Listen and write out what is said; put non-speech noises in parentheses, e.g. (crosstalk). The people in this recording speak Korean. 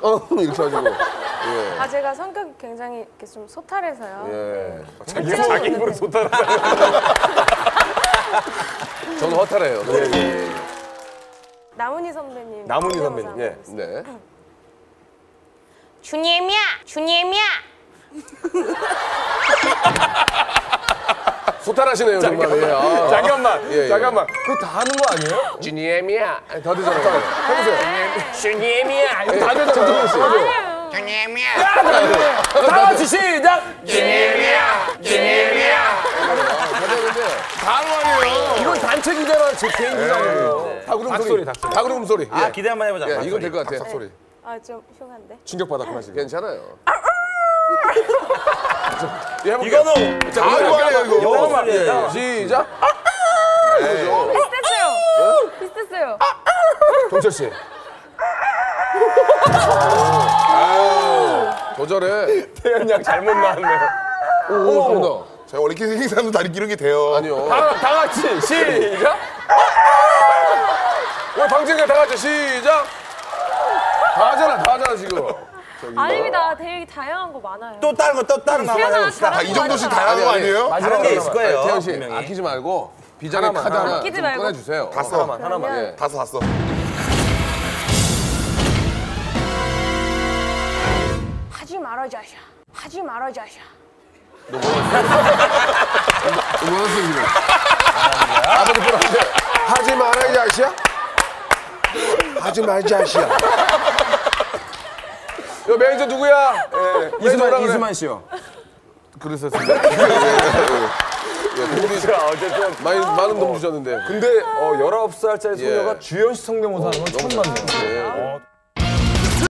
(laughs) 어 이렇게 해가지고 예. 아 제가 성격이 굉장히 이렇게 좀 소탈해서요. 예. 자기 자기 입으로 소탈. (laughs) 저는 허탈해요. 네. 나문희 선배님. 나문희 선배님, 예. 네. 주님이야, 주님이야. 소탈하시네요 정말. 예. 아. 잠깐만, 예, 예. 잠깐만. 그거 다 하는 거 아니에요? 주니엠이야. 더 되잖아요. 해보세요. 이거 다다 되잖아요. 되잖아요. 다 같이 시작. 다 되는데 이건 단체 기자라 제 개인 기자 아니에요. 다구름 소리. 다구름 소리. 예. 아 기대 한번 해보자. 예, 이건 될 것 같아요. 소리. 아좀 흉한데. 충격 받았구나 지금. 괜찮아요. 예. 이거는 자, 아니에요 이거. 영어 예, 말이에요. 시작. 비슷했어요. 비슷했어요. 동철 씨. 더 잘해. 태연 양 잘못 나왔네요. 오, 어머. 제가 원래 이렇게 생긴 사람도 다리 기르게 돼요. 아니요. 다, 다 같이 시작. 왜 방송에 다 같이 시작. 다 하잖아, 다 하잖아 지금. 아닙니다. 되게 다양한 거 많아요. 또 다른 거 또 다른 거 해봅시다. 다이 정도씩. 다양한 거 아니, 아니. 아니에요? 다른 게 있을 거예요. 태연 씨 분명히. 아끼지 말고 비장의 하나만, 카드 하나 아끼지 좀 말고. 꺼내주세요. 다 써. 하나만. 예. 다 써, 다 써. 하지 말아 자샤. 하지 말아 자샤. 뭐였어 지금? 아버지 보라는데 하지 이 자식아. 하지 마이 자식 아. 여 매니저 누구야? 예, 이수만 그래. 이수만 씨요. 그러셨습니다. 예, 예, 예. 어쨌든 많이 많은 돈 주셨는데. 근데 어 19살짜리 예. 소녀가 주연 씨 성대모사 하는 건 처음 봤네요. 예. 어,